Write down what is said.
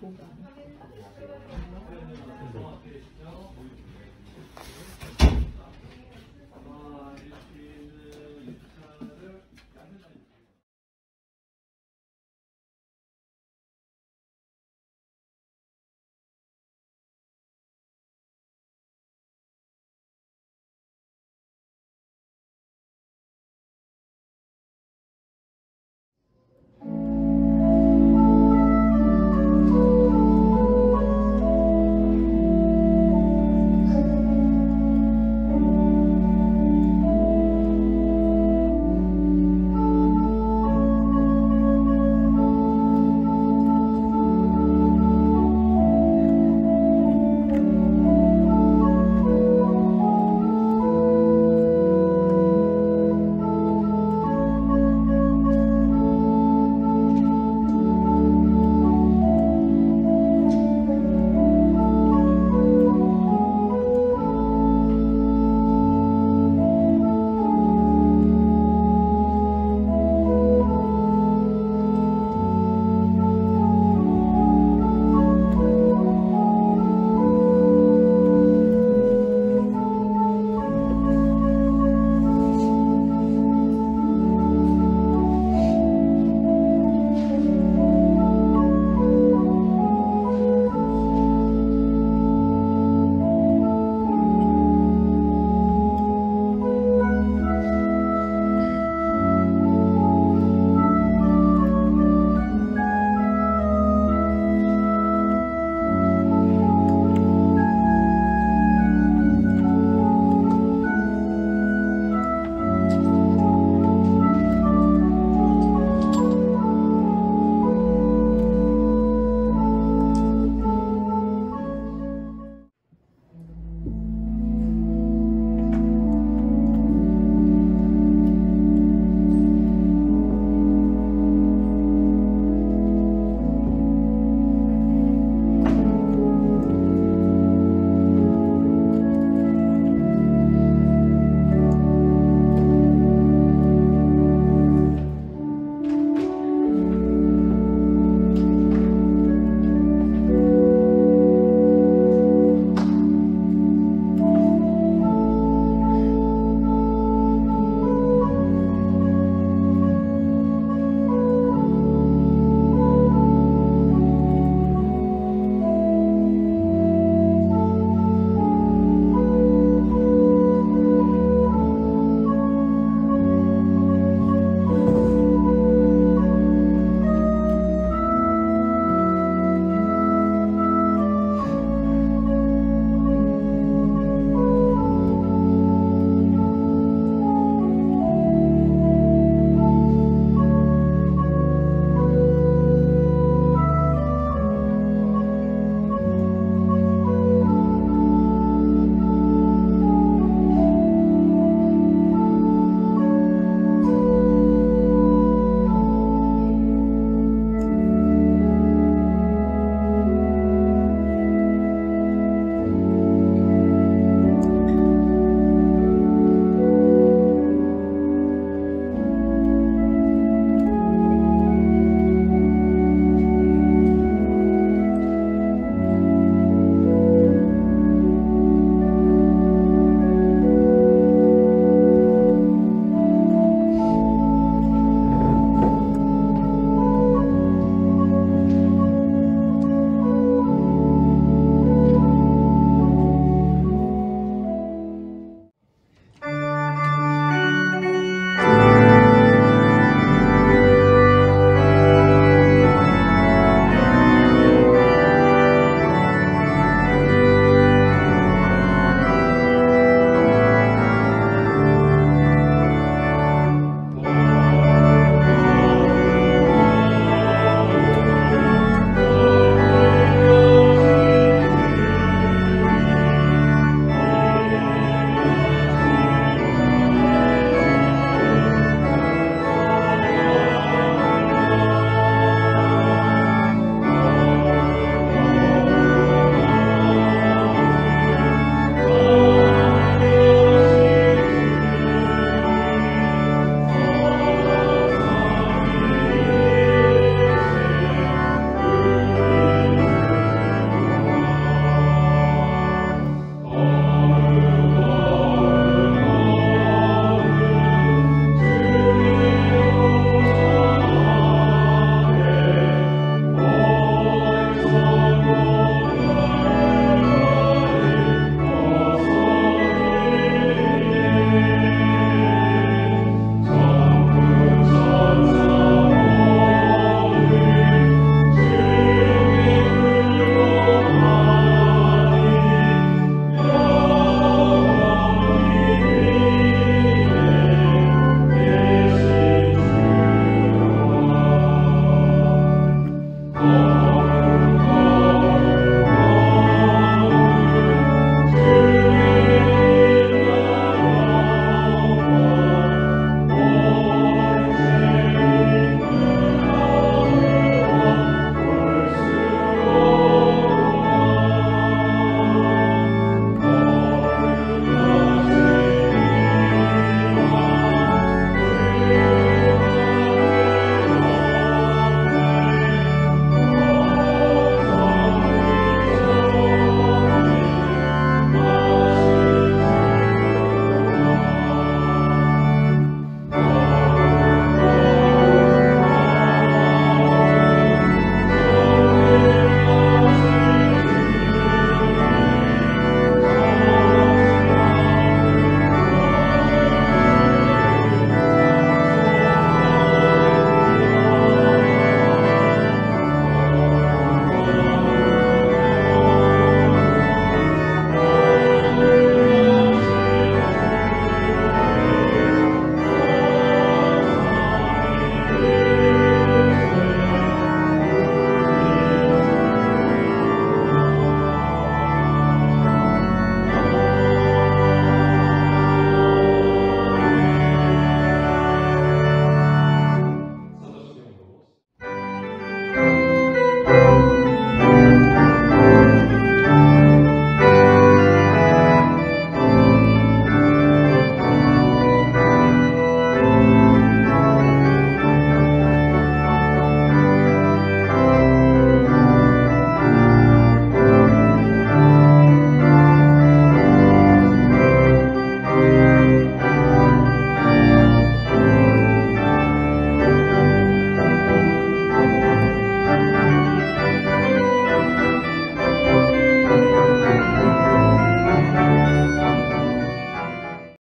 full body.